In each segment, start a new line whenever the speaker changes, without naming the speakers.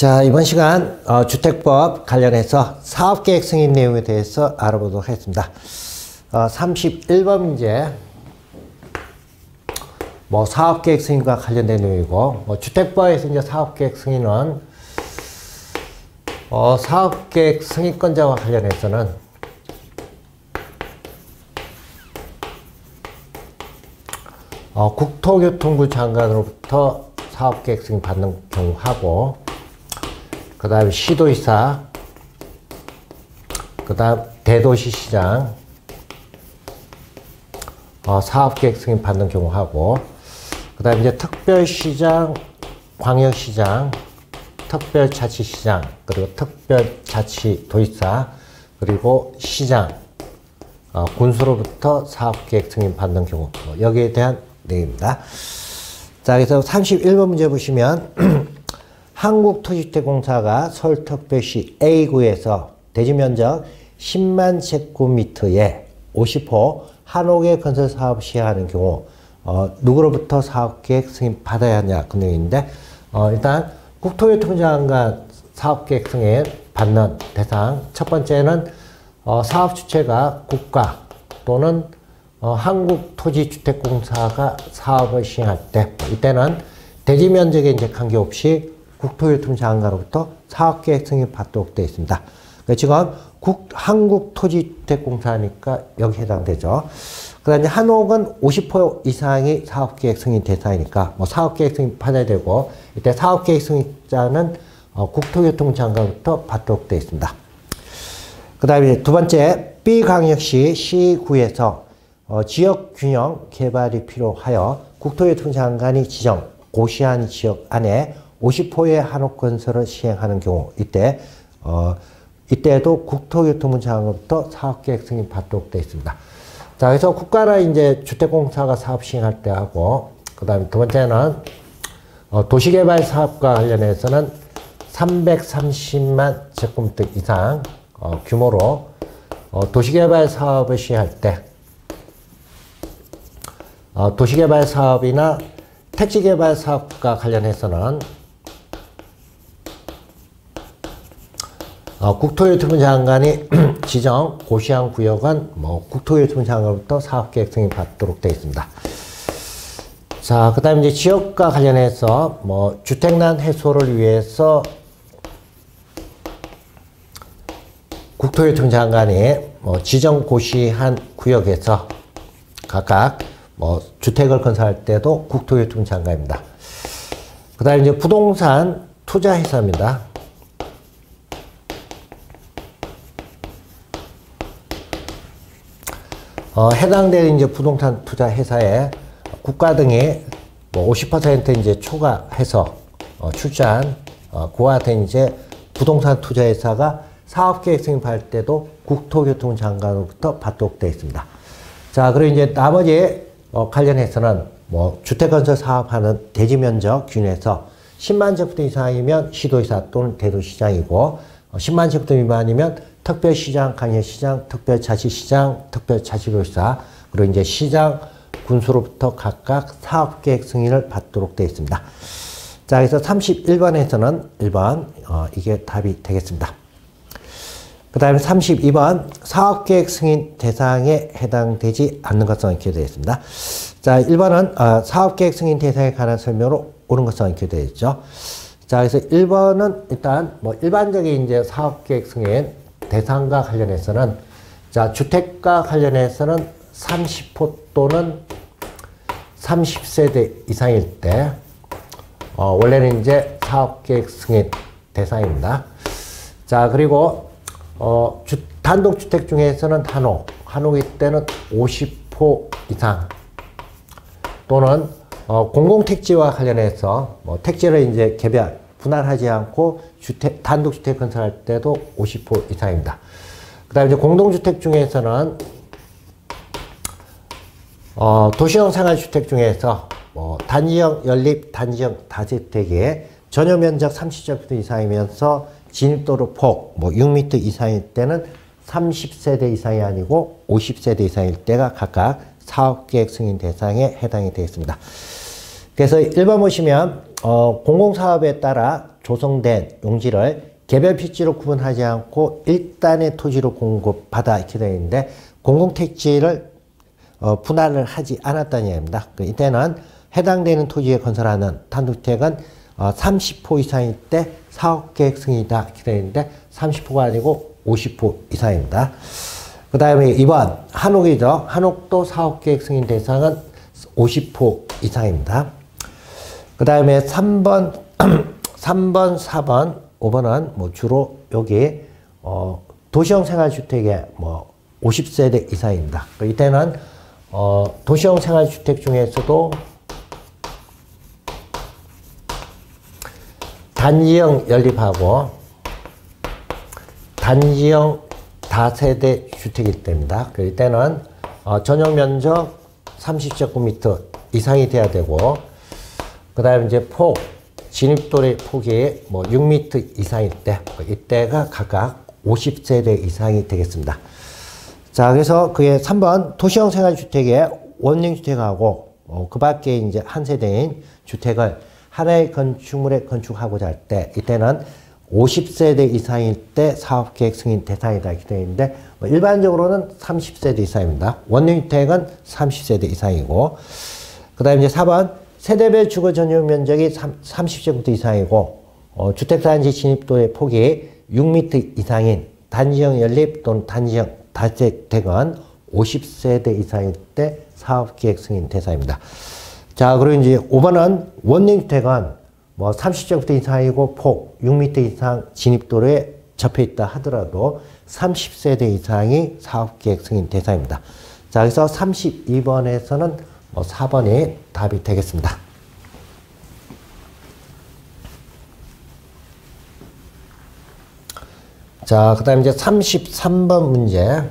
자, 이번 시간 어, 주택법 관련해서 사업계획 승인 내용에 대해서 알아보도록 하겠습니다. 어, 31번 문제 뭐 사업계획 승인과 관련된 내용이고 뭐 주택법에서 이제 사업계획 승인은 어, 사업계획 승인권자와 관련해서는 어, 국토교통부 장관으로부터 사업계획 승인 받는 경우 하고 그 다음에 시도의사 그 다음 대도시시장 어, 사업계획 승인 받는 경우 하고 그 다음에 이제 특별시장 광역시장 특별자치시장 그리고 특별자치도지사 그리고 시장 어, 군수로부터 사업계획 승인 받는 경우 뭐 여기에 대한 내용입니다. 자 그래서 31번 문제 보시면 한국토지주택공사가 서울특별시 A구에서 대지면적 10만 제곱미터에 50호 한옥의 건설 사업 시행하는 경우 어, 누구로부터 사업계획 승인 받아야 하냐 그 내용인데 어, 일단 국토교통장관 사업계획 승인 받는 대상. 첫 번째는 어, 사업 주체가 국가 또는 어, 한국토지주택공사가 사업을 시행할 때 이때는 대지 면적에 이제 관계없이 국토교통장관으로부터 사업계획 승인 받도록 되어 있습니다. 그러니까 지금 국, 한국토지주택공사니까 여기 해당되죠. 그 다음에 한옥은 50% 이상이 사업계획 승인 대상이니까 뭐 사업계획 승인 받아야 되고 이때 사업계획 승인자는 어, 국토교통장관부터 받도록 되어 있습니다. 그 다음에 두 번째 B광역시 C구에서 어, 지역균형 개발이 필요하여 국토교통장관이 지정 고시한 지역 안에 50호의 한옥 건설을 시행하는 경우 이때 어, 이때도 국토교통부 장관부터 사업계획 승인 받도록 되어 있습니다. 자, 그래서 국가는 이제 주택공사가 사업 시행할 때 하고 그 다음에 두 번째는 어, 도시개발 사업과 관련해서는 330만 제곱미터 이상 어, 규모로 어, 도시개발 사업을 시행할 때 어, 도시개발 사업이나 택지개발 사업과 관련해서는 어, 국토교통부 장관이 지정 고시한 구역은 뭐 국토교통부 장관부터 사업계획 승인 받도록 되어 있습니다. 자, 그 다음에 이제 지역과 관련해서 뭐 주택난 해소를 위해서 국토교통부 장관이 뭐 지정 고시한 구역에서 각각 뭐 주택을 건설할 때도 국토교통부 장관입니다. 그 다음에 이제 부동산 투자 회사입니다. 어, 해당되는 이제 부동산 투자 회사에 국가 등이 뭐 50% 이제 초과해서 어, 출자한 어, 고화된 이제 부동산 투자 회사가 사업 계획 승인할 때도 국토교통 장관으로부터 받도록 되어 있습니다. 자, 그리고 이제 나머지 어, 관련해서는 뭐 주택건설 사업하는 대지 면적 균에서 10만 제곱미터 이상이면 시도의사 또는 대도시장이고 10만 어, 제곱미터 미만이면 특별시장, 강의시장, 특별자치시장, 특별자치도시사 그리고 이제 시장, 군수로부터 각각 사업계획 승인을 받도록 되어 있습니다. 자, 그래서 31번에서는 1번 어, 이게 답이 되겠습니다. 그 다음에 32번 사업계획 승인 대상에 해당되지 않는 것은 이렇게 되어 있습니다. 자, 1번은 어, 사업계획 승인 대상에 관한 설명으로 옳은 것은 이렇게 되어 있죠. 자, 그래서 1번은 일단 뭐 일반적인 이제 사업계획 승인 대상과 관련해서는 자, 주택과 관련해서는 30호 또는 30세대 이상일 때 어, 원래는 이제 사업계획 승인 대상입니다. 자, 그리고 어, 주, 단독주택 중에서는 한옥, 한옥일 때는 50호 이상 또는 어, 공공택지와 관련해서 뭐 택지를 이제 개별 분할하지 않고 주택, 단독주택 건설할 때도 50호 이상입니다. 그 다음에 이제 공동주택 중에서는 어, 도시형 생활주택 중에서 뭐 단지형 연립, 단지형 다주택의 전용 면적 30제곱미터 이상이면서 진입도로 폭, 뭐 6m 이상일 때는 30세대 이상이 아니고 50세대 이상일 때가 각각 사업계획 승인 대상에 해당이 되겠습니다. 그래서 1번 보시면 어, 공공사업에 따라 조성된 용지를 개별 필지로 구분하지 않고 일단의 토지로 공급받아 이렇게 되어 있는데 공공택지를 어, 분할을 하지 않았다는 얘기입니다. 그 이때는 해당되는 토지에 건설하는 단독주택은 어, 30호 이상일 때 사업계획 승인이다 이렇게 되어 있는데 30호가 아니고 50호 이상입니다. 그 다음에 2번 한옥이죠. 한옥도 사업계획 승인 대상은 50호 이상입니다. 그 다음에 3번, 3번, 4번, 5번은 뭐 주로 여기, 어, 도시형 생활주택의 뭐 50세대 이상입니다. 그 이때는, 어, 도시형 생활주택 중에서도 단지형 연립하고 단지형 다세대 주택이 됩니다. 그 이때는 어, 전용 면적 30제곱미터 이상이 돼야 되고 그 다음에 이제 폭, 진입도의 폭이 뭐 6m 이상일 때, 이때가 각각 50세대 이상이 되겠습니다. 자, 그래서 그게 3번 도시형 생활주택의 원룸주택하고 어, 그 밖에 이제 한 세대인 주택을 하나의 건축물에 건축하고자 할 때, 이때는 50세대 이상일 때 사업계획 승인 대상이다 이렇게 되어 있는데 뭐 일반적으로는 30세대 이상입니다. 원룸주택은 30세대 이상이고 그 다음에 이제 4번 세대별 주거 전용 면적이 30제곱미터 이상이고 어, 주택단지 진입도의 폭이 6m 이상인 단지형 연립 또는 단지형 다주택은 50세대 이상일 때 사업계획 승인 대상입니다. 자, 그리고 이제 5번은 원룸주택은 뭐 30제곱미터 이상이고 폭 6m 이상 진입도로에 접해 있다 하더라도 30세대 이상이 사업계획 승인 대상입니다. 자, 그래서 32번에서는 뭐 4번이 답이 되겠습니다. 자, 그 다음 이제 33번 문제.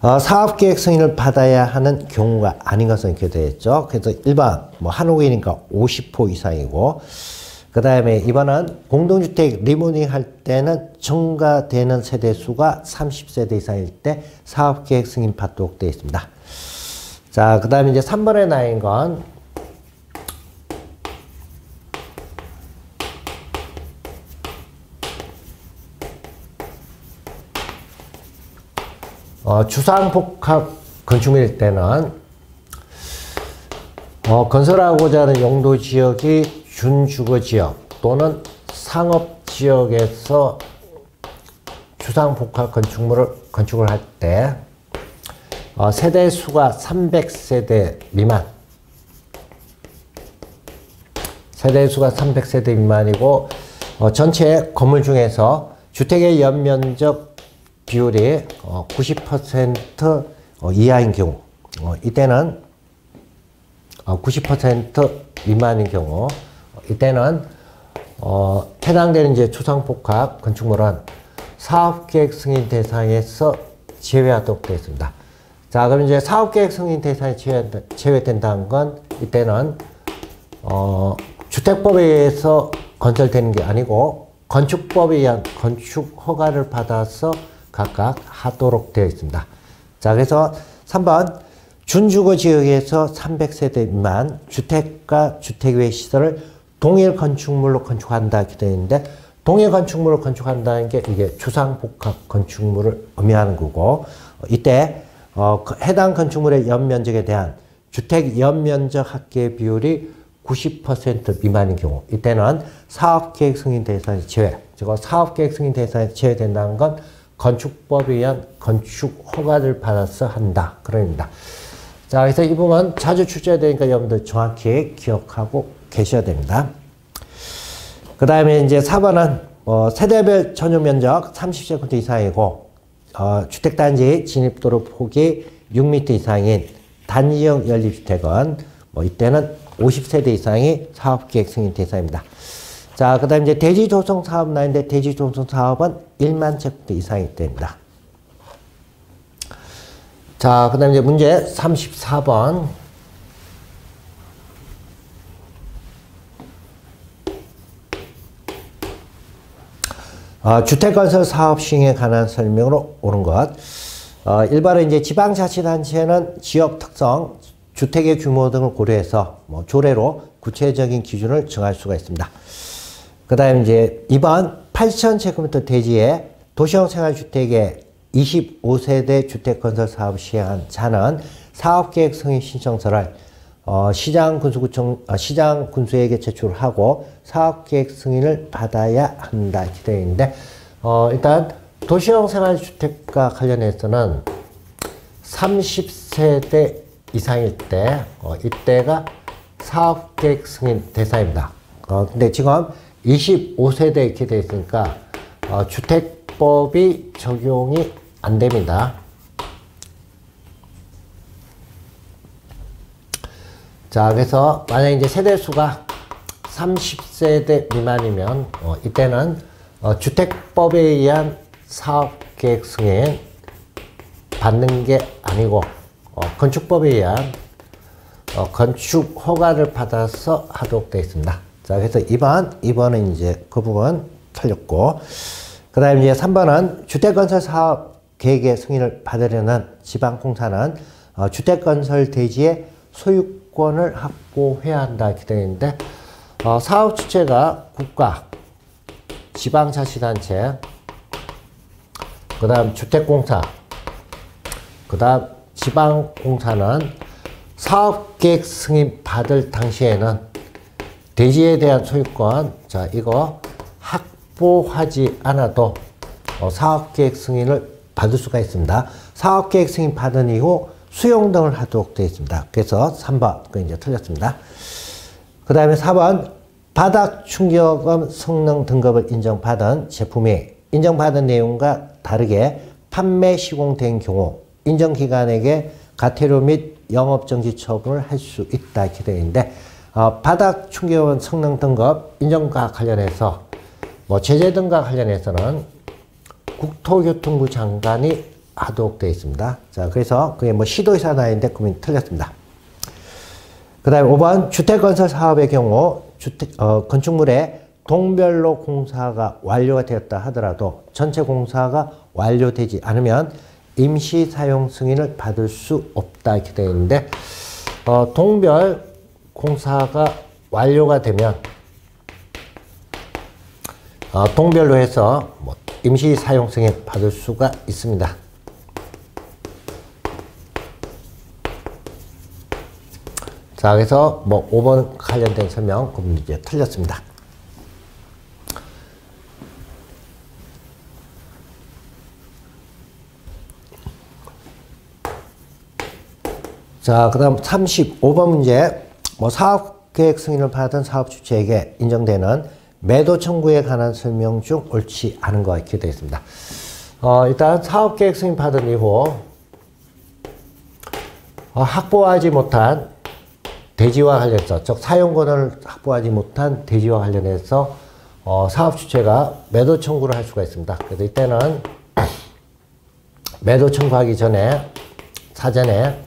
어, 사업계획 승인을 받아야 하는 경우가 아닌 것은 이렇게 되어 있죠. 그래서 1번, 뭐, 한옥이니까 50호 이상이고, 그 다음에 2번은 공동주택 리모델링 할 때는 증가되는 세대수가 30세대 이상일 때 사업계획 승인 받도록 되어 있습니다. 자, 그 다음에 이제 3번에 나인 건 어, 주상복합 건축물일 때는 어, 건설하고자 하는 용도 지역이 준주거 지역 또는 상업 지역에서 주상 복합 건축물을 건축을 할때 어, 세대 수가 300세대 미만. 세대 수가 300세대 미만이고 어, 전체 건물 중에서 주택의 연면적 비율이 90% 어, 어, 이하인 경우 어, 이때는 90% 미만인 경우 이때는 어, 해당되는 이제 초상복합 건축물은 사업계획 승인 대상에서 제외하도록 되어 있습니다. 자, 그럼 이제 사업계획 승인 대상에 제외, 제외 된다는 건 이때는 어, 주택법에 의해서 건설되는 게 아니고 건축법에 의한 건축 허가를 받아서 각각 하도록 되어 있습니다. 자, 그래서 3번 준주거 지역에서 300세대 미만 주택과 주택 외 시설을 동일 건축물로 건축한다 이렇게 되어 있는데 동일 건축물을 건축한다는 게 이게 주상복합 건축물을 의미하는 거고 이때 어, 그 해당 건축물의 연면적에 대한 주택 연면적 합계 비율이 90% 미만인 경우 이때는 사업계획 승인 대상에 제외 즉 사업계획 승인 대상에 제외된다는 건 건축법에 의한 건축 허가를 받아서 한다. 그럽니다. 자, 그래서 이 부분 자주 출제되니까 여러분들 정확히 기억하고 계셔야 됩니다. 그 다음에 이제 4번은 어, 세대별 전용 면적 30제곱미터 이상이고 어, 주택단지 진입도로 폭이 6m 이상인 단지형 연립주택은 뭐 이때는 50세대 이상이 사업계획 승인 대상입니다. 자, 그 다음 이제 대지 조성 사업 나인데 대지 조성 사업은 1만 제곱미터 이상이 됩니다. 자, 그 다음 이제 문제 34번. 어, 주택건설 사업 시행에 관한 설명으로 오는 것. 어, 일반은 이제 지방자치단체는 지역 특성, 주택의 규모 등을 고려해서 뭐 조례로 구체적인 기준을 정할 수가 있습니다. 그 다음에 이제 이번 8,000제곱미터 대지에 도시형 생활주택의 25세대 주택건설 사업 시행한 자는 사업계획 승인 신청서를 어, 시장 군수구청, 어, 시장 군수에게 제출하고 사업계획 승인을 받아야 한다. 있는데, 어, 일단 도시형 생활주택과 관련해서는 30세대 이상일 때, 어, 이때가 사업계획 승인 대상입니다. 어, 근데 지금 25세대 이렇게 되어 있으니까, 어, 주택법이 적용이 안 됩니다. 자, 그래서 만약 이제 세대수가 30세대 미만이면, 어, 이때는 어, 주택법에 의한 사업계획 승인 받는 게 아니고, 어, 건축법에 의한 어, 건축 허가를 받아서 하도록 되어 있습니다. 자, 그래서 2번, 2번은 이제 그 부분 틀렸고, 그 다음에 이제 3번은 주택건설 사업 계획의 승인을 받으려는 지방공사는 어, 주택건설 대지의 소유 권을 확보해야 한다 있는데 어, 사업 주체가 국가, 지방자치단체, 그 다음 주택공사, 그 다음 지방공사는 사업계획 승인 받을 당시에는 대지에 대한 소유권, 자, 이거 확보하지 않아도 어, 사업계획 승인을 받을 수가 있습니다. 사업계획 승인 받은 이후 수용 등을 하도록 되어 있습니다. 그래서 3번, 그 이제 틀렸습니다. 그 다음에 4번, 바닥 충격음 성능 등급을 인정받은 제품이 인정받은 내용과 다르게 판매 시공된 경우 인정기관에게 가태료 및 영업정지 처분을 할 수 있다 있는데 어, 바닥 충격음 성능 등급 인정과 관련해서 뭐 제재 등과 관련해서는 국토교통부 장관이 하도록 되어 있습니다. 자, 그래서 그게 뭐 시도의사 나인데 그러면 틀렸습니다. 그 다음에 5번 주택건설 사업의 경우 주택, 어, 건축물의 동별로 공사가 완료가 되었다 하더라도 전체 공사가 완료되지 않으면 임시 사용 승인을 받을 수 없다 이렇게 되어 있는데 어, 동별 공사가 완료가 되면 어, 동별로 해서 뭐 임시 사용 승인 받을 수가 있습니다. 자, 그래서 뭐 5번 관련된 설명 그럼 이제 틀렸습니다. 자, 그 다음 35번 문제. 뭐 사업 계획 승인을 받은 사업 주체에게 인정되는 매도 청구에 관한 설명 중 옳지 않은 거 이렇게 되어 있습니다. 어, 일단 사업 계획 승인 받은 이후 어, 확보하지 못한 대지와 관련해서 즉 사용권을 확보하지 못한 대지와 관련해서 어, 사업 주체가 매도 청구를 할 수가 있습니다. 그래서 이때는 매도 청구하기 전에 사전에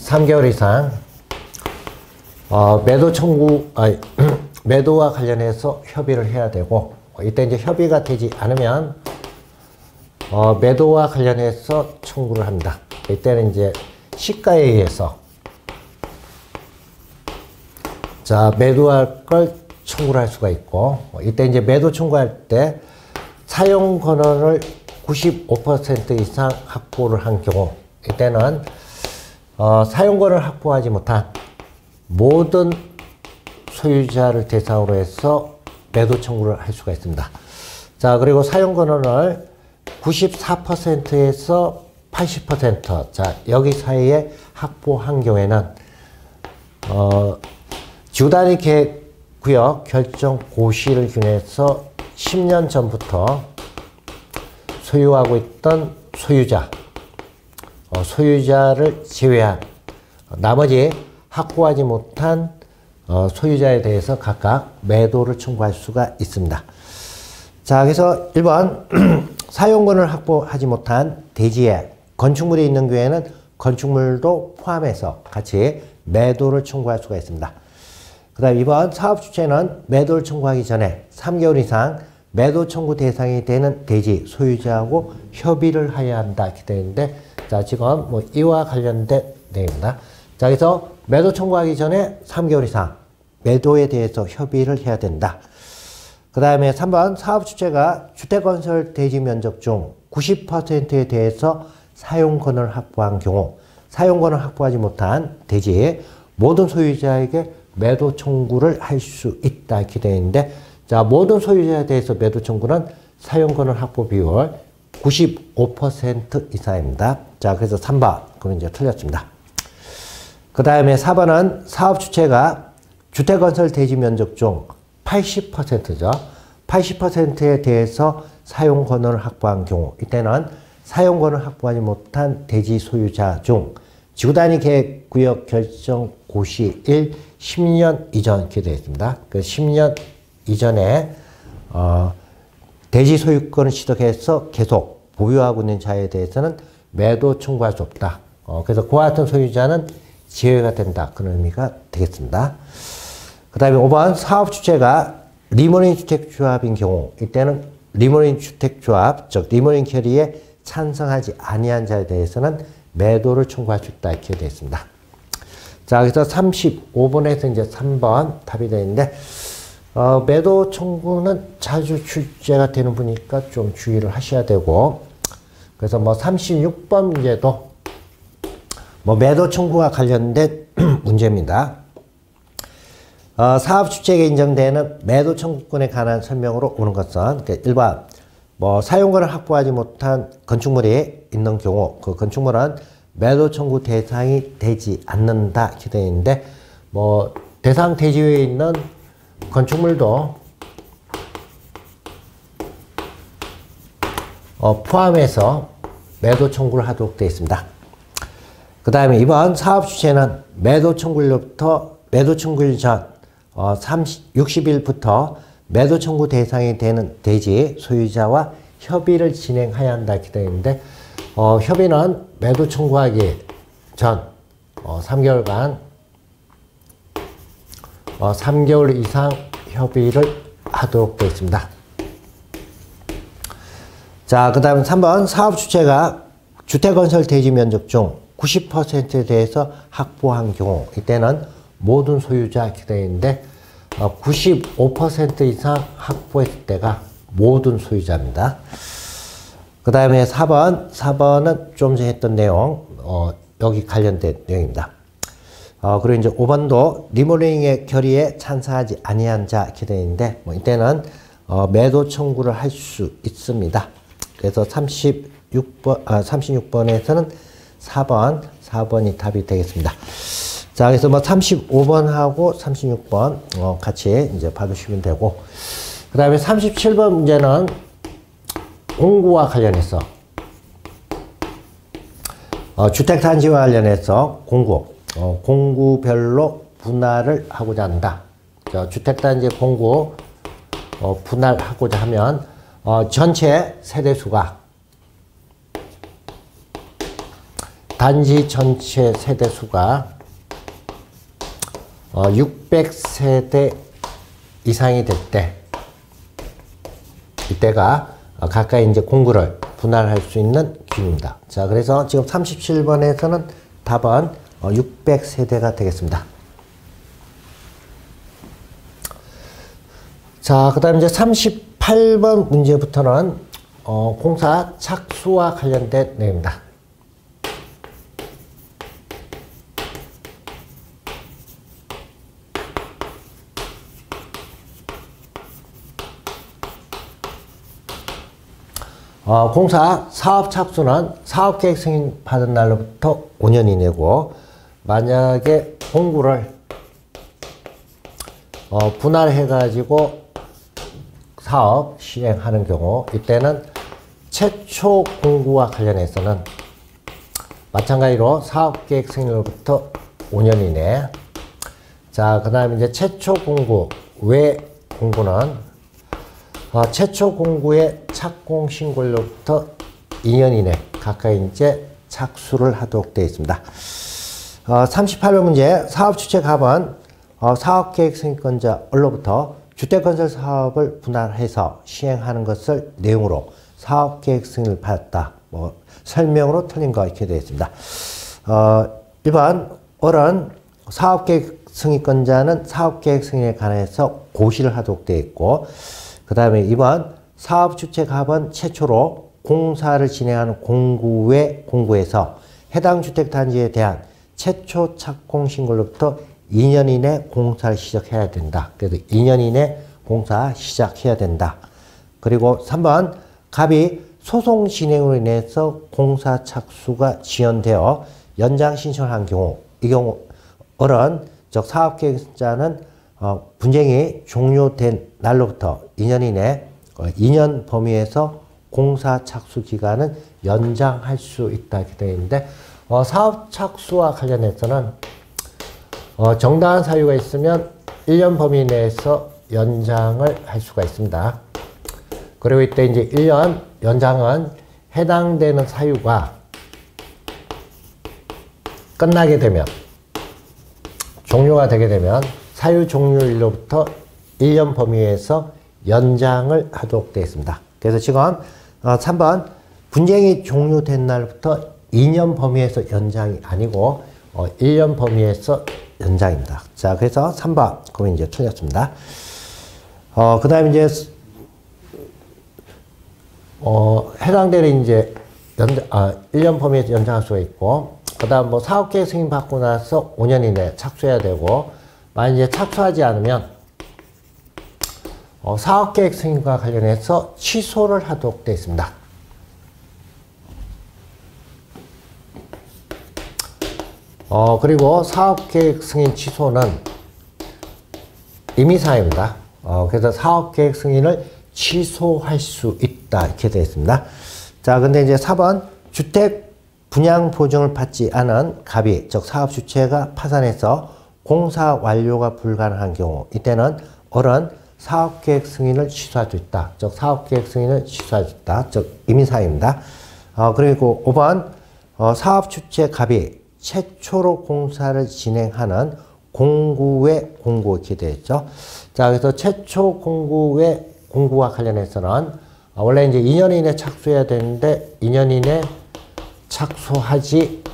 3개월 이상 어, 매도 청구 아니, 매도와 관련해서 협의를 해야 되고 이때 이제 협의가 되지 않으면 어, 매도와 관련해서 청구를 합니다. 이때는 이제 시가에 의해서 자 매도할 걸 청구를 할 수가 있고 이때 이제 매도 청구할 때 사용 권한을 95% 이상 확보를 한 경우 이때는 어, 사용권을 확보하지 못한 모든 소유자를 대상으로 해서 매도 청구를 할 수가 있습니다. 자, 그리고 사용권을 94%에서 80%, 자, 여기 사이에 확보한 경우에는, 어, 주단위 계획 구역 결정 고시를 기해서 10년 전부터 소유하고 있던 소유자, 어, 소유자를 제외한 나머지 확보하지 못한 어, 소유자에 대해서 각각 매도를 청구할 수가 있습니다. 자, 그래서 1번 사용권을 확보하지 못한 대지에 건축물이 있는 경우에는 건축물도 포함해서 같이 매도를 청구할 수가 있습니다. 그 다음 2번 사업 주체는 매도를 청구하기 전에 3개월 이상 매도 청구 대상이 되는 대지 소유자하고 협의를 해야 한다 이렇게 되어 있는데 자 지금 뭐 이와 관련된 내용입니다. 자, 그래서 매도 청구하기 전에 3개월 이상 매도에 대해서 협의를 해야 된다. 그 다음에 3번 사업 주체가 주택건설 대지 면적 중 90%에 대해서 사용권을 확보한 경우 사용권을 확보하지 못한 대지의 모든 소유자에게 매도 청구를 할 수 있다 있는데 자 모든 소유자에 대해서 매도 청구는 사용권을 확보 비율 95% 이상입니다. 자 그래서 3번 그건 이제 틀렸습니다. 그 다음에 4번은 사업 주체가 주택건설 대지 면적 중 80%죠. 80%에 대해서 사용권을 확보한 경우 이때는 사용권을 확보하지 못한 대지 소유자 중 지구단위 계획구역 결정 고시일 10년 이전 되어 있습니다. 그 10년 이전에 어, 대지 소유권을 취득해서 계속 보유하고 있는 자에 대해서는 매도 청구할 수 없다. 어, 그래서 그와 같은 소유자는 제외가 된다. 그런 의미가 되겠습니다. 그 다음에 5번 사업 주체가 리모델링 주택조합인 경우 이때는 리모델링 주택조합 즉 리모델링 결의에 찬성하지 아니한 자에 대해서는 매도를 청구할 수 있다 이렇게 되어 있습니다. 자 그래서 35번에서 이제 3번 답이 되어 있는데 어, 매도 청구는 자주 출제가 되는 부분이니까 좀 주의를 하셔야 되고 그래서 뭐 36번 문제도 뭐 매도 청구와 관련된 문제입니다. 어, 사업 주체에 인정되는 매도 청구권에 관한 설명으로 오는 것은 그 1번 뭐 사용권을 확보하지 못한 건축물이 있는 경우 그 건축물은 매도 청구 대상이 되지 않는다 이렇게 되어 있는데 뭐 대상 대지에 있는 건축물도 어, 포함해서 매도 청구를 하도록 되어 있습니다. 그 다음에 이번 사업 주체는 매도 청구일로부터 매도 청구일 전 어, 30, 60일부터 매도 청구 대상이 되는 대지 소유자와 협의를 진행해야 한다 이렇게 되어 있는데 어, 협의는 매도 청구하기 전 어, 3개월간 어, 3개월 이상 협의를 하도록 되어 있습니다. 자, 그 다음에 3번 사업 주체가 주택건설 대지 면적 중 90%에 대해서 확보한 경우 이때는 모든 소유자 있는데 95% 어, 이상 확보했을 때가 모든 소유자입니다. 그 다음에 4번, 4번은 좀 전에 했던 내용, 어, 여기 관련된 내용입니다. 어, 그리고 이제 5번도 리모델링의 결의에 찬성하지 아니한 자 있는데, 뭐 이때는 어, 매도 청구를 할 수 있습니다. 그래서 36번, 아, 36번에서는 4번, 4번이 답이 되겠습니다. 자, 그래서 뭐 35번하고 36번 어, 같이 이제 받으시면 되고, 그 다음에 37번 문제는 공구와 관련해서 어, 주택단지와 관련해서 공구, 어, 공구별로 분할을 하고자 한다. 주택 단지 공구 어, 분할하고자 하면 어, 전체 세대 수가 단지 전체 세대 수가 어, 600세대 이상이 될 때, 이때가 가까이 이제 공구를 분할할 수 있는 기준입니다. 자, 그래서 지금 37번에서는 답은 600세대가 어, 되겠습니다. 자, 그 다음 이제 38번 문제부터는 어, 공사 착수와 관련된 내용입니다. 어, 공사 사업 착수는 사업계획 승인 받은 날로부터 5년 이내고 만약에 공구를 어, 분할해가지고 사업 시행하는 경우 이때는 최초 공구와 관련해서는 마찬가지로 사업계획 승인으로부터 5년 이내 자, 그 다음에 이제 최초 공구 외 공구는 어, 최초 공구의 착공 신고일로부터 2년 이내 가까이 이제 착수를 하도록 되어 있습니다. 어, 38번 문제 사업 주체 갑은 어, 사업계획 승인권자로부터 주택건설 사업을 분할해서 시행하는 것을 내용으로 사업계획 승인을 받았다. 뭐 설명으로 틀린 거 이렇게 되어 있습니다. 어, 1번 어른 사업계획 승인권자는 사업계획 승인에 관해서 고시를 하도록 되어 있고 그 다음에 2번 사업주택합은 최초로 공사를 진행하는 공구의 공구에서 해당 주택단지에 대한 최초 착공 신고로부터 2년 이내 공사를 시작해야 된다. 그래서 2년 이내 공사 시작해야 된다. 그리고 3번 갑이 소송 진행으로 인해서 공사 착수가 지연되어 연장 신청을 한 경우 이 경우 어른 즉 사업계획자는 어, 분쟁이 종료된 날로부터 2년 이내 어, 2년 범위에서 공사 착수 기간은 연장할 수 있다 되어 있는데 어, 사업 착수와 관련해서는 어, 정당한 사유가 있으면 1년 범위 내에서 연장을 할 수가 있습니다. 그리고 이때 이제 1년 연장은 해당되는 사유가 끝나게 되면 종료가 되게 되면 사유 종료일로부터 1년 범위에서 연장을 하도록 되어 있습니다. 그래서 지금 어, 3번 분쟁이 종료된 날부터 2년 범위에서 연장이 아니고 어, 1년 범위에서 연장입니다. 자, 그래서 3번 그럼 이제 틀렸습니다. 어, 그 다음에 이제 어, 해당되는 이제 연, 아, 1년 범위에서 연장할 수가 있고, 그 다음 뭐 사업계획 승인 받고 나서 5년 이내에 착수해야 되고, 만약 이제 착수하지 않으면, 어, 사업계획 승인과 관련해서 취소를 하도록 되어 있습니다. 어, 그리고 사업계획 승인 취소는 임의사입니다. 어, 그래서 사업계획 승인을 취소할 수 있다. 이렇게 되어 있습니다. 자, 근데 이제 4번 주택 분양 보증을 받지 않은 갑이, 즉 사업 주체가 파산해서 공사 완료가 불가능한 경우, 이때는 어른 사업계획 승인을 있다. 즉 사업계획 승인을 있다. 즉 임의사입니다. 어, 그리고 5번 어, 사업 주체 갑이 최초로 공사를 진행하는 공구의 공고 이렇게 되어 있죠. 자, 그래서 최초 공구의 공구와 관련해서는 원래 이제 2년 이내 착수해야 되는데 2년 이내 착수하지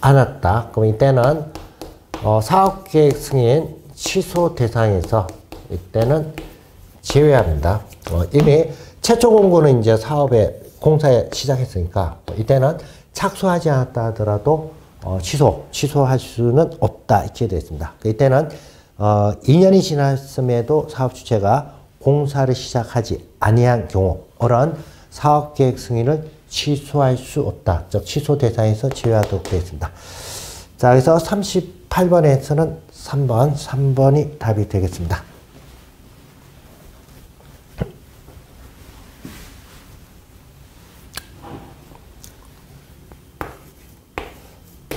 않았다. 그럼 이때는 어, 사업계획 승인 취소 대상에서 이때는 제외합니다. 어, 이미 최초 공고는 이제 사업에 공사에 시작했으니까 이때는 착수하지 않았다 하더라도 어, 취소, 취소할 수는 없다. 이렇게 되어 있습니다. 이때는 어, 2년이 지났음에도 사업 주체가 공사를 시작하지 아니한 경우 어런 사업계획 승인을 취소할 수 없다. 즉 취소 대상에서 제외하도록 되어 있습니다. 자, 그래서 38번에서는 3번, 3번이 답이 되겠습니다.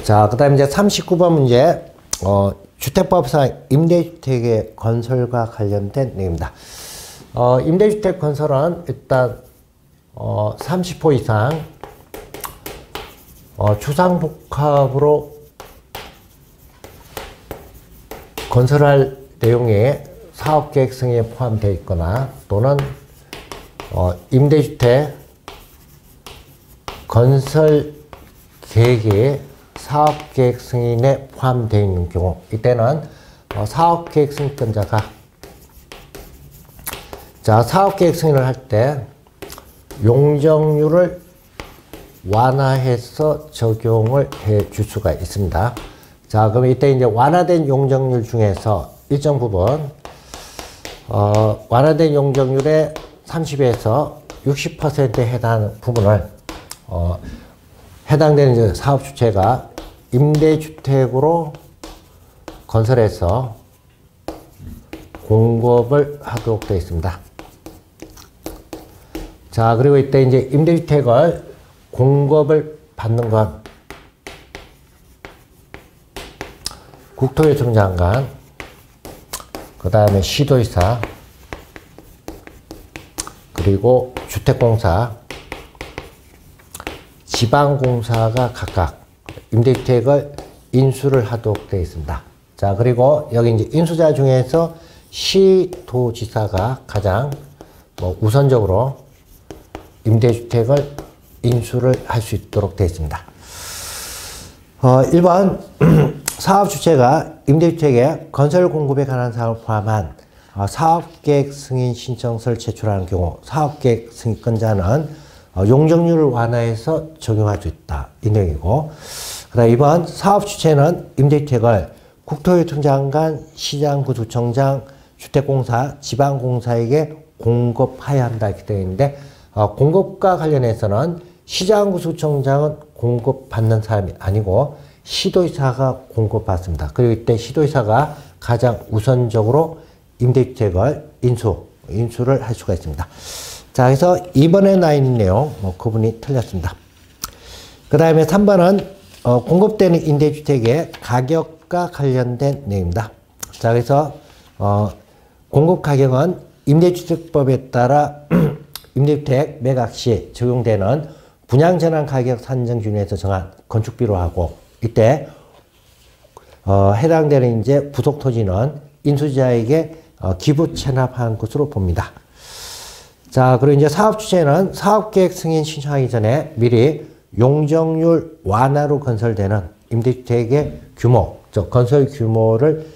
자, 그 다음에 이제 39번 문제, 어, 주택법상 임대주택의 건설과 관련된 내용입니다. 어, 임대주택 건설은 일단, 어, 30호 이상, 어, 주상복합으로 건설할 내용에 사업계획성에 포함되어 있거나 또는 어, 임대주택 건설 계획에 사업계획 승인에 포함되어 있는 경우 이때는 어, 사업계획 승인권자가 자 사업계획 승인을 할 때 용적률을 완화해서 적용을 해 줄 수가 있습니다. 자 그럼 이때 이제 완화된 용적률 중에서 일정 부분 어, 완화된 용적률의 30에서 60%에 해당하는 부분을 어, 해당되는 사업 주체가 임대주택으로 건설해서 공급을 하도록 되어 있습니다. 자, 그리고 이때 이제 임대주택을 공급을 받는 건 국토교통 장관, 그 다음에 시도의사, 그리고 주택공사, 지방공사가 각각 임대주택을 인수를 하도록 되어 있습니다. 자, 그리고 여기 이제 인수자 중에서 시 도 지사가 가장 뭐 우선적으로 임대주택을 인수를 할 수 있도록 되어 있습니다. 어, 1번 사업 주체가 임대주택의 건설 공급에 관한 사항을 포함한 어, 사업계획 승인 신청서를 제출하는 경우 사업계획 승인권자는 어, 용적률을 완화해서 적용할 수 있다. 이 내용이고 그 다음 2번 사업 주체는 임대주택을 국토교통장관, 시장구조청장, 주택공사, 지방공사에게 공급해야 한다 이렇게 되어 있는데 어, 공급과 관련해서는 시장구조청장은 공급받는 사람이 아니고 시도의사가 공급받습니다. 그리고 이때 시도의사가 가장 우선적으로 임대주택을 인수, 인수를 할 수가 있습니다. 자, 그래서 이번에 나 있는 내용, 뭐, 그분이 틀렸습니다. 그 다음에 3번은, 어, 공급되는 임대주택의 가격과 관련된 내용입니다. 자, 그래서, 어, 공급 가격은 임대주택법에 따라 임대주택 매각 시 적용되는 분양전환 가격 산정 기준에서 정한 건축비로 하고 이때 어, 해당되는 이제 부속 토지는 인수자에게 어, 기부 체납한 것으로 봅니다. 자, 그리고 이제 사업 주체는 사업계획 승인 신청하기 전에 미리 용적률 완화로 건설되는 임대주택의 규모, 즉 건설 규모를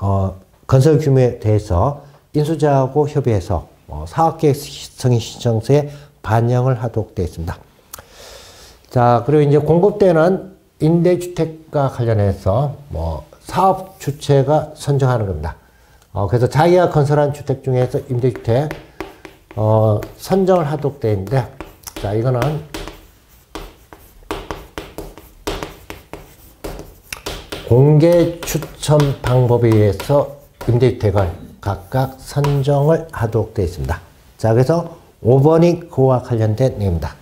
어, 건설 규모에 대해서 인수자하고 협의해서 어, 사업계획 승인 신청서에 반영을 하도록 되어 있습니다. 자, 그리고 이제 공급되는 임대주택과 관련해서 뭐 사업 주체가 선정하는 겁니다. 어, 그래서 자기가 건설한 주택 중에서 임대주택 어, 선정을 하도록 되어 있는데 자, 이거는 공개 추천 방법에 의해서 임대주택을 각각 선정을 하도록 되어 있습니다. 자, 그래서 5번이 그와 관련된 내용입니다.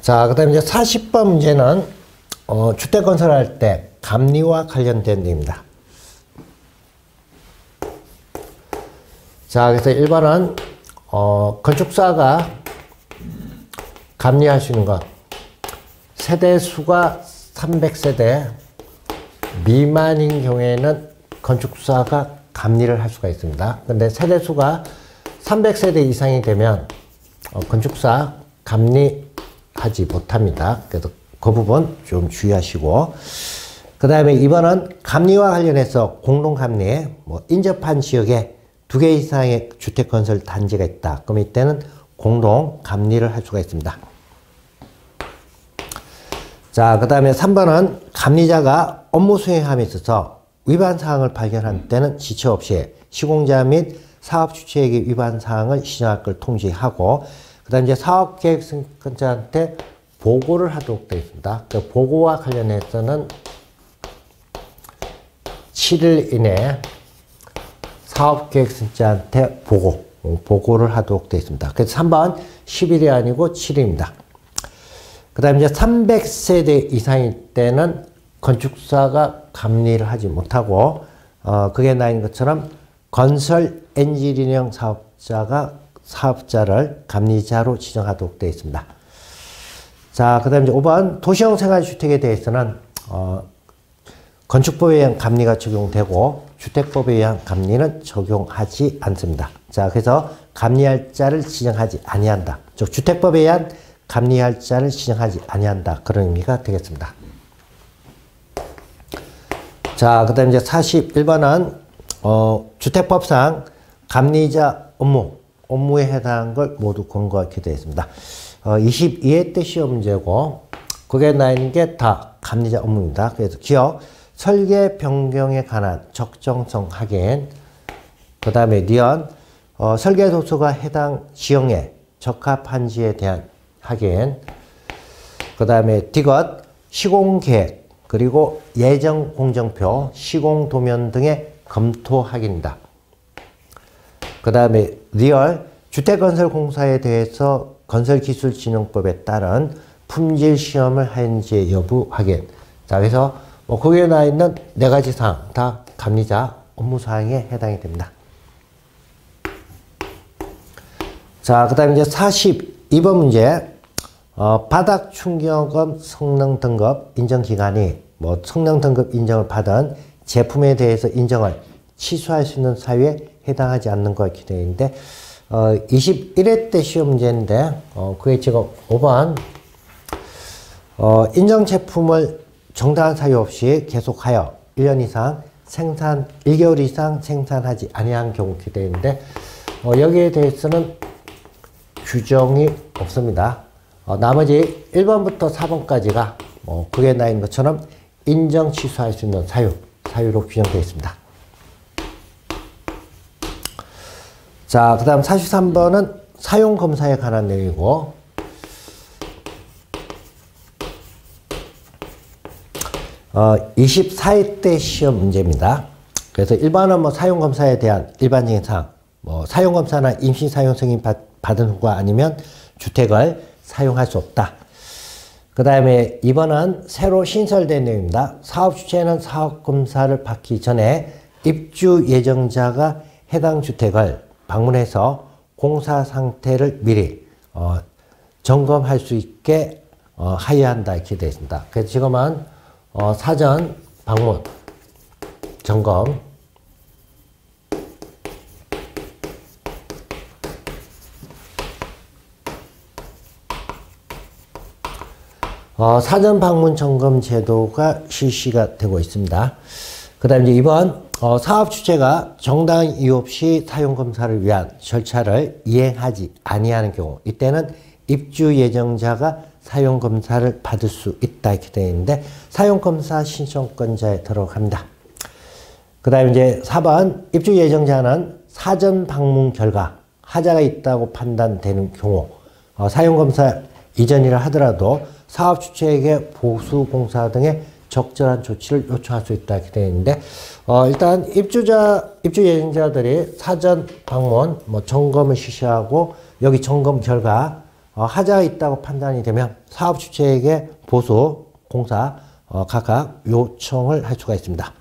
자, 그 다음에 이제 40번 문제는, 어, 주택 건설할 때 감리와 관련된 내용입니다. 자, 그래서 1번은, 어, 건축사가 감리할 수 있는 것. 세대 수가 300세대 미만인 경우에는 건축사가 감리를 할 수가 있습니다. 근데 세대 수가 300세대 이상이 되면 어, 건축사 감리하지 못합니다. 그래서 그 부분 좀 주의하시고 그 다음에 이번은 감리와 관련해서 공동감리 뭐 인접한 지역에 두 개 이상의 주택건설 단지가 있다. 그럼 이때는 공동 감리를 할 수가 있습니다. 자, 그 다음에 3번은 감리자가 업무 수행함에 있어서 위반 사항을 발견한 때는 지체 없이 시공자 및 사업 주체에게 위반 사항을 신청할 걸 통지하고 그 다음에 이제 사업 계획 승권자한테 보고를 하도록 되어 있습니다. 그 보고와 관련해서는 7일 이내 사업 계획 승자한테 보고, 보고를 하도록 되어 있습니다. 그래서 3번 10일이 아니고 7일입니다. 그 다음에 이제 300세대 이상일 때는 건축사가 감리를 하지 못하고, 어, 그게 나인 것처럼 건설 엔지니어링 사업자가 사업자를 감리자로 지정하도록 되어 있습니다. 자, 그 다음에 이제 5번 도시형 생활주택에 대해서는, 어, 건축법에 의한 감리가 적용되고 주택법에 의한 감리는 적용하지 않습니다. 자, 그래서 감리할 자를 지정하지 아니한다. 즉 주택법에 의한 감리할 자를 지정하지 아니한다. 그런 의미가 되겠습니다. 자, 그 다음 이제 41번은, 어, 주택법상 감리자 업무, 업무에 해당한 걸 모두 권고하게 되어 있습니다. 어, 22회 때 시험 문제고, 그게 나 있는 게 다 감리자 업무입니다. 그래서 기억, 설계 변경에 관한 적정성 확인, 그 다음에 니언, 어, 설계 도서가 해당 지형에 적합한지에 대한 확인, 그 다음에 디귿, 시공계획, 그리고 예정 공정표, 시공 도면 등의 검토 확인이다. 그 다음에 리을, 주택건설공사에 대해서 건설기술진흥법에 따른 품질 시험을 하는지 여부 확인. 자, 그래서 뭐 거기에 나 있는 네 가지 사항 다 감리자 업무 사항에 해당이 됩니다. 자, 그 다음에 이제 42번 문제. 어, 바닥 충격음 성능 등급 인정 기간이 뭐 성능 등급 인정을 받은 제품에 대해서 인정을 취소할 수 있는 사유에 해당하지 않는 것 있는데 어, 21회 때 시험 문제인데 어, 그게 지금 5번 어, 인정 제품을 정당한 사유 없이 계속하여 1년 이상 생산, 1개월 이상 생산하지 아니한 경우 기대인데 어, 여기에 대해서는 규정이 없습니다. 어, 나머지 1번부터 4번까지가 뭐 그게 나인 것처럼 인정 취소할 수 있는 사유, 사유로 규정되어 있습니다. 자, 그 다음 43번은 사용 검사에 관한 내용이고, 어, 24회 때 시험 문제입니다. 그래서 일반은 뭐 사용 검사에 대한 일반적인 사항, 뭐 사용 검사나 임시 사용 승인 받, 받은 후가 아니면 주택을 사용할 수 없다. 그 다음에 이번은 새로 신설된 내용입니다. 사업 주체는 사업 검사를 받기 전에 입주 예정자가 해당 주택을 방문해서 공사 상태를 미리 어, 점검할 수 있게 어, 하여야 한다 이렇게 되어 있습니다. 그래서 지금은 어, 사전 방문 점검 어, 사전 방문 점검 제도가 실시가 되고 있습니다. 그 다음 이제 이번 어, 사업 주체가 정당한 이유 없이 사용 검사를 위한 절차를 이행하지 아니하는 경우 이때는 입주 예정자가 사용 검사를 받을 수 있다 이렇게 되어 있는데 사용 검사 신청권자에 들어갑니다. 그 다음에 이제 4번 입주 예정자는 사전 방문 결과 하자가 있다고 판단되는 경우 어, 사용 검사 이전이라 하더라도 사업 주체에게 보수 공사 등의 적절한 조치를 요청할 수 있다 이렇게 되어 있는데 어, 일단 입주자 입주 예정자들이 사전 방문 뭐 점검을 실시하고 여기 점검 결과 어, 하자가 있다고 판단이 되면 사업 주체에게 보수 공사 어, 각각 요청을 할 수가 있습니다.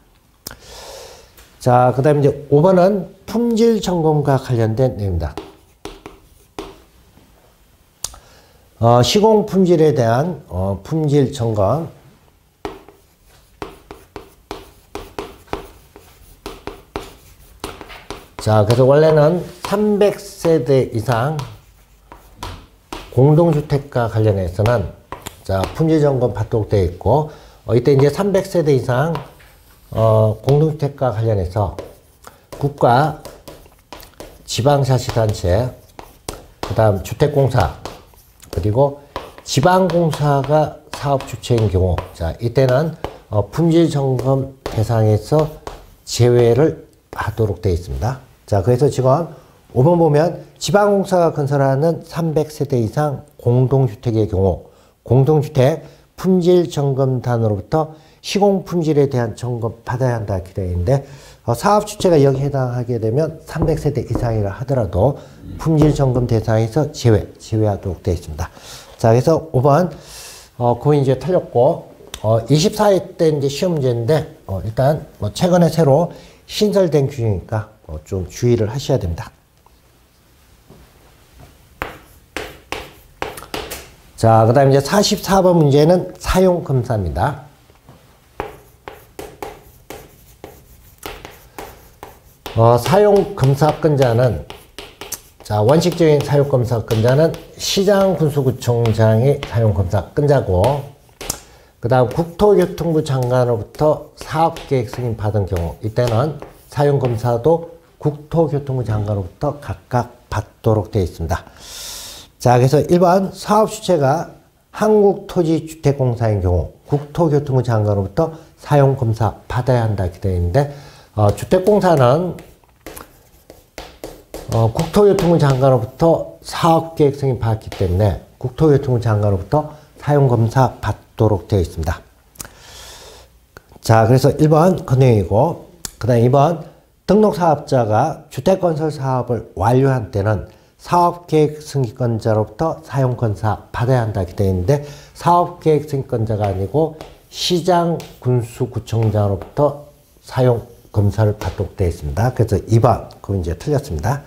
자, 그 다음에 이제 5번은 품질 점검과 관련된 내용입니다. 어, 시공 품질에 대한 어, 품질 점검 자, 그래서 원래는 300세대 이상 공동주택과 관련해서는 자, 품질 점검 받도록 되어 있고 어, 이때 이제 300세대 이상 어, 공동주택과 관련해서 국가 지방자치단체 그 다음 주택공사 그리고 지방공사가 사업 주체인 경우 자 이때는 어, 품질 점검 대상에서 제외를 하도록 되어 있습니다. 자 그래서 지금 5번 보면 지방공사가 건설하는 300세대 이상 공동주택의 경우 공동주택 품질 점검단으로부터 시공 품질에 대한 점검 받아야 한다 어, 사업 주체가 여기 해당하게 되면 300세대 이상이라 하더라도 품질 점검 대상에서 제외, 제외하도록 되어 있습니다. 자, 그래서 5번, 어, 그거 이제 틀렸고, 어, 24회 때 이제 시험 문제인데, 어, 일단 뭐 최근에 새로 신설된 규정이니까 어, 좀 주의를 하셔야 됩니다. 자, 그 다음에 이제 44번 문제는 사용 검사입니다. 어, 사용 검사권자는 자 원칙적인 사용 검사권자는 시장 군수구청장이 사용 검사권자고 그 다음 국토교통부 장관으로부터 사업계획 승인 받은 경우 이때는 사용 검사도 국토교통부 장관으로부터 각각 받도록 되어 있습니다. 자 그래서 1번 사업 주체가 한국토지주택공사인 경우 국토교통부 장관으로부터 사용 검사 받아야 한다 이렇게 되어 있는데 어, 주택공사는 어, 국토교통부 장관으로부터 사업계획 승인 받았기 때문에 국토교통부 장관으로부터 사용검사 받도록 되어 있습니다. 자, 그래서 1번 그 내용이고, 그 다음 2번 등록사업자가 주택건설 사업을 완료한 때는 사업계획 승인권자로부터 사용권사 받아야 한다고 되어 있는데 사업계획 승인권자가 아니고 시장 군수구청장으로부터 사용 검사를 받도록 되어 있습니다. 그래서 2번, 그거 이제 틀렸습니다.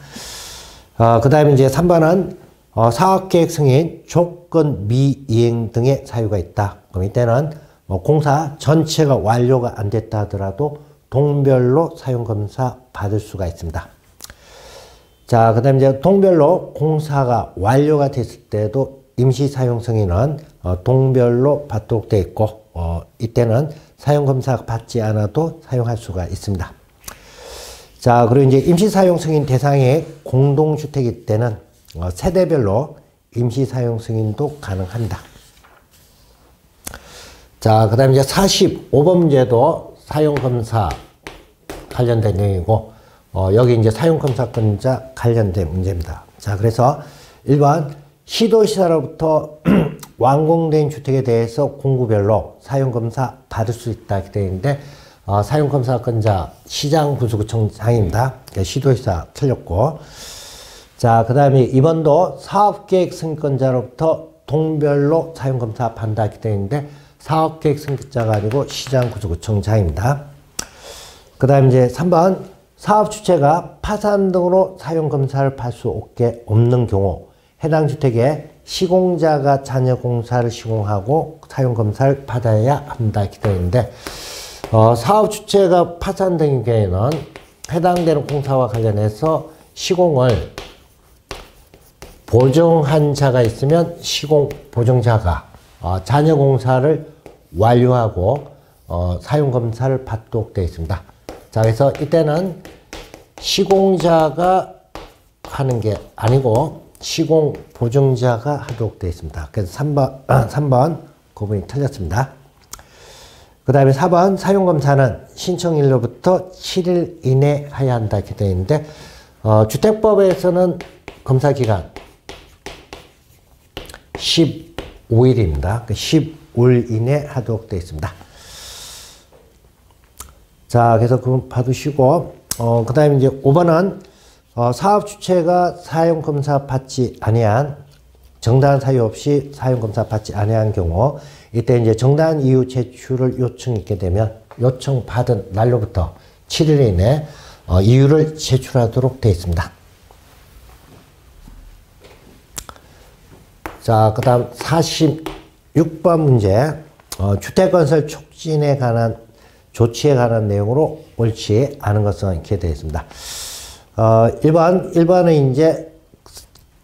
어, 그 다음에 이제 3번은 어, 사업계획 승인, 조건 미이행 등의 사유가 있다. 그럼 이때는 뭐 공사 전체가 완료가 안 됐다 하더라도 동별로 사용검사 받을 수가 있습니다. 자, 그 다음에 이제 동별로 공사가 완료가 됐을 때도 임시 사용 승인은 어, 동별로 받도록 되어 있고 어, 이때는 사용 검사 받지 않아도 사용할 수가 있습니다. 자, 그리고 이제 임시 사용 승인 대상이 공동주택일 때는 어, 세대별로 임시 사용 승인도 가능합니다. 자, 그 다음에 이제 45번 문제도 사용 검사 관련된 내용이고, 어, 여기 이제 사용 검사권자 관련된 문제입니다. 자, 그래서 1번 시도시사로부터 완공된 주택에 대해서 공구별로 사용검사 받을 수 있다 있는데 어, 사용검사 건자 시장부수구청장입니다. 그러니까 시도시사 틀렸고 자, 그 다음에 이번도 사업계획 승인권자로부터 동별로 사용검사 받는다 이렇게 되어 있는데 사업계획 승인자가 아니고 시장구수구청장입니다. 그 다음에 이제 3번 사업 주체가 파산 등으로 사용검사를 받을 수 없는 경우 해당 주택에 시공자가 자녀 공사를 시공하고 사용 검사를 받아야 한다 있는데 어, 사업 주체가 파산된 경우에는 해당되는 공사와 관련해서 시공을 보증한 자가 있으면 시공 보증자가 어, 자녀 공사를 완료하고 어, 사용 검사를 받도록 되어 있습니다. 자, 그래서 이때는 시공자가 하는 게 아니고 시공 보증자가 하도록 되어 있습니다. 그래서 3번, 3번 구분이 틀렸습니다. 그 다음에 4번 사용검사는 신청일로부터 7일 이내 해야 한다 이렇게 되어 있는데 어, 주택법에서는 검사기간 15일입니다. 15일 이내 하도록 되어 있습니다. 자, 그래서 그건 봐두시고, 어, 그 다음에 이제 5번은 어, 사업 주체가 사용 검사 받지 아니한 정당한 사유 없이 사용 검사 받지 아니한 경우 이때 이제 정당한 이유 제출을 요청하게 되면 요청 받은 날로부터 7일 이내 어, 이유를 제출하도록 되어 있습니다. 자, 그 다음 46번 문제 어, 주택건설 촉진에 관한 조치에 관한 내용으로 옳지 않은 것은 이렇게 되어 있습니다. 어, 일반, 일반은 이제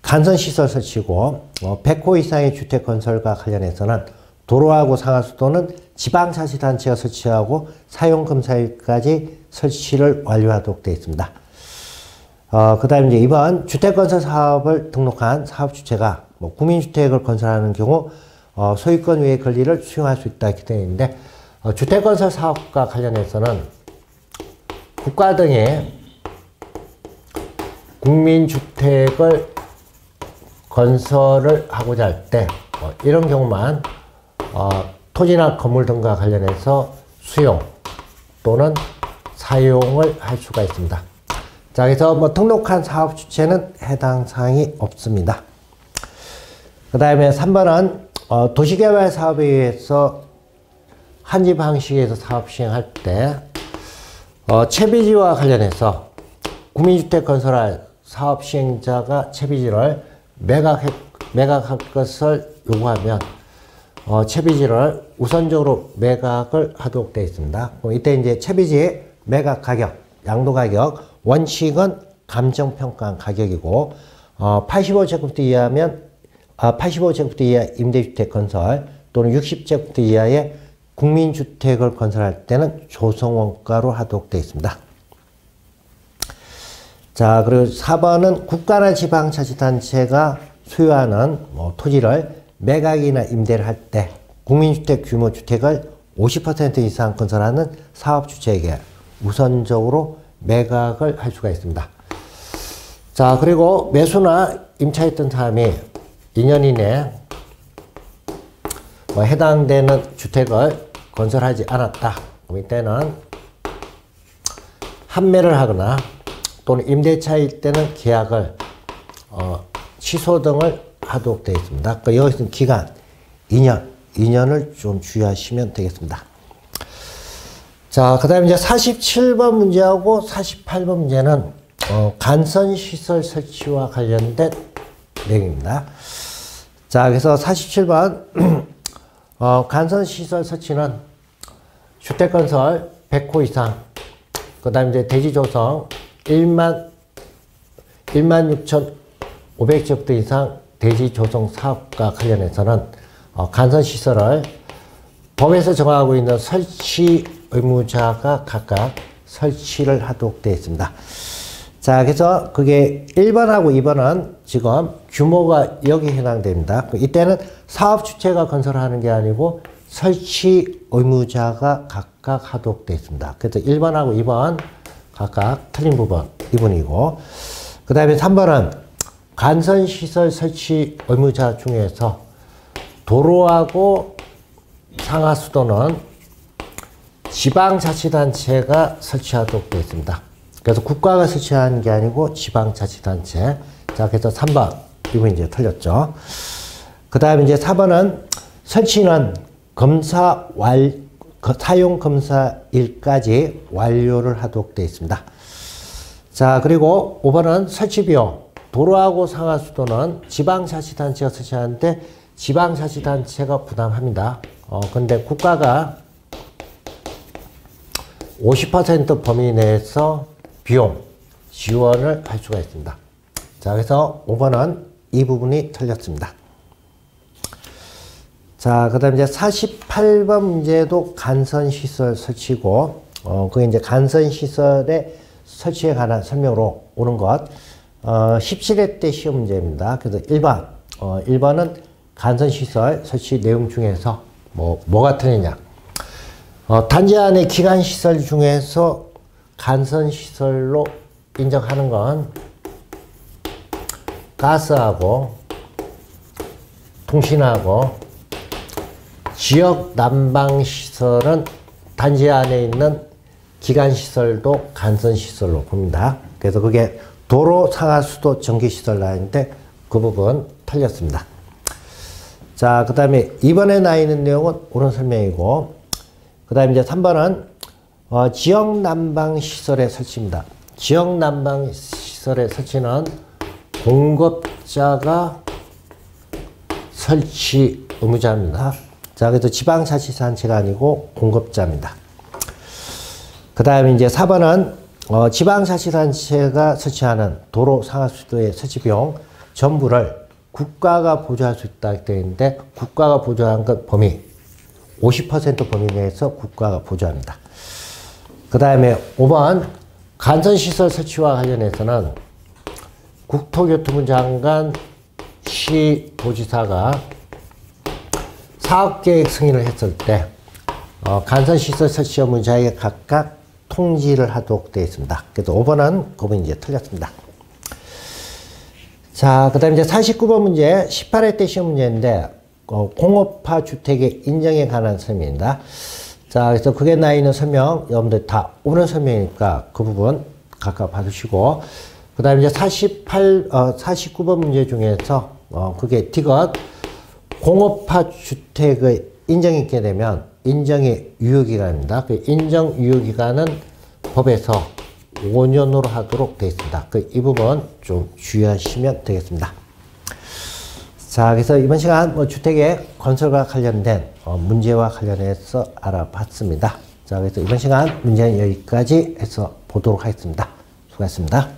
간선시설 설치고, 어, 100호 이상의 주택 건설과 관련해서는 도로하고 상하수 도는 지방자치단체가 설치하고 사용검사일까지 설치를 완료하도록 되어 있습니다. 어, 그 다음에 이제 이번 주택건설 사업을 등록한 사업 주체가 뭐 국민주택을 건설하는 경우 어, 소유권 외의 권리를 수용할 수 있다 이렇게 되어 있는데 어, 주택건설 사업과 관련해서는 국가 등의 국민주택을 건설을 하고자 할때 어, 이런 경우만 어, 토지나 건물 등과 관련해서 수용 또는 사용을 할 수가 있습니다. 자, 그래서 뭐 등록한 사업 주체는 해당 사항이 없습니다. 그 다음에 3번은 어, 도시개발 사업에 의해서 한지 방식에서 사업 시행할 때 어, 채비지와 관련해서 국민주택 건설할 사업 시행자가 채비지를 매각해, 매각할 것을 요구하면 어, 채비지를 우선적으로 매각을 하도록 되어 있습니다. 이때 이제 채비지 매각 가격, 양도 가격, 원칙은 감정평가 가격이고 어, 85제곱미터 이하면 아, 85제곱미터 이하 임대주택 건설 또는 60제곱미터 이하의 국민주택을 건설할 때는 조성원가로 하도록 되어 있습니다. 자, 그리고 4번은 국가나 지방자치단체가 소유하는 뭐 토지를 매각이나 임대를 할 때 국민주택 규모 주택을 50% 이상 건설하는 사업 주체에게 우선적으로 매각을 할 수가 있습니다. 자, 그리고 매수나 임차했던 사람이 2년 이내 뭐 해당되는 주택을 건설하지 않았다. 이때는 판매를 하거나 또는 임대차일 때는 계약을 어, 취소 등을 하도록 되어 있습니다. 그 여기서 기간 2년, 2년을 좀 주의하시면 되겠습니다. 자, 그 다음에 이제 47번 문제하고 48번 문제는 어, 간선시설 설치와 관련된 내용입니다. 자, 그래서 47번 어, 간선시설 설치는 주택건설 100호 이상, 그 다음에 이제 대지조성 1만 1만 6천 500제곱대 이상 대지 조성 사업과 관련해서는 어, 간선 시설을 법에서 정하고 있는 설치 의무자가 각각 설치를 하도록 되어 있습니다. 자, 그래서 그게 1번하고 2번은 지금 규모가 여기 해당됩니다. 이때는 사업 주체가 건설하는 게 아니고 설치 의무자가 각각 하도록 되어 있습니다. 그래서 1번하고 2번 각각 틀린 부분, 이분이고, 그 다음에 3번은 간선시설 설치 의무자 중에서 도로하고 상하수도는 지방자치단체가 설치하도록 되어 있습니다. 그래서 국가가 설치하는 게 아니고 지방자치단체. 자, 그래서 3번. 이분 이제 틀렸죠. 그 다음에 이제 4번은 설치는 검사 완, 사용 검사일까지 완료를 하도록 되어 있습니다. 자, 그리고 5번은 설치 비용. 도로하고 상하수도는 지방자치단체가 설치하는데 지방자치단체가 부담합니다. 어, 근데 국가가 50% 범위 내에서 비용 지원을 할 수가 있습니다. 자, 그래서 5번은 이 부분이 틀렸습니다. 자, 그 다음 이제 48번 문제도 간선시설 설치고, 어, 그게 이제 간선시설의 설치에 관한 설명으로 오는 것, 어, 17회 때 시험 문제입니다. 그래서 1번, 어, 1번은 간선시설 설치 내용 중에서 뭐, 뭐가 틀리냐. 어, 단지 안에 기관시설 중에서 간선시설로 인정하는 건 가스하고 통신하고 지역 난방시설은 단지 안에 있는 기관시설도 간선시설로 봅니다. 그래서 그게 도로, 상하수도, 전기시설 라인인데 그 부분 틀렸습니다. 자, 그 다음에 이번에 나 있는 내용은 옳은 설명이고 그 다음에 이제 3번은 어, 지역 난방 시설의 설치입니다. 지역 난방 시설의 설치는 공급자가 설치 의무자입니다. 자, 그래서 지방자치단체가 아니고 공급자입니다. 그 다음에 이제 4번은 어, 지방자치단체가 설치하는 도로 상하수도의 설치 비용 전부를 국가가 보조할 수 있다 되어 있는데 국가가 보조한 것 범위 50% 범위 내에서 국가가 보조합니다. 그 다음에 5번 간선시설 설치와 관련해서는 국토교통부 장관 시 도지사가 사업계획 승인을 했을 때 어, 간선시설 설치 업무 자에게 각각 통지를 하도록 되어 있습니다. 그래서 5번은 그 부분이 이제 틀렸습니다. 자, 그 다음에 이제 49번 문제, 18회 때 시험 문제인데, 어, 공업화 주택의 인정에 관한 설명입니다. 자, 그래서 그게 나 있는 설명, 여러분들 다 오는 설명이니까 그 부분 각각 받으시고, 그 다음에 이제 48, 어, 49번 문제 중에서, 어, 그게 디귿, 공업화 주택의 인정이 있게 되면 인정의 유효기간입니다. 그 인정 유효기간은 법에서 5년으로 하도록 되어 있습니다. 그 이 부분 좀 주의하시면 되겠습니다. 자, 그래서 이번 시간 뭐 주택의 건설과 관련된 어, 문제와 관련해서 알아봤습니다. 자, 그래서 이번 시간 문제는 여기까지 해서 보도록 하겠습니다. 수고하셨습니다.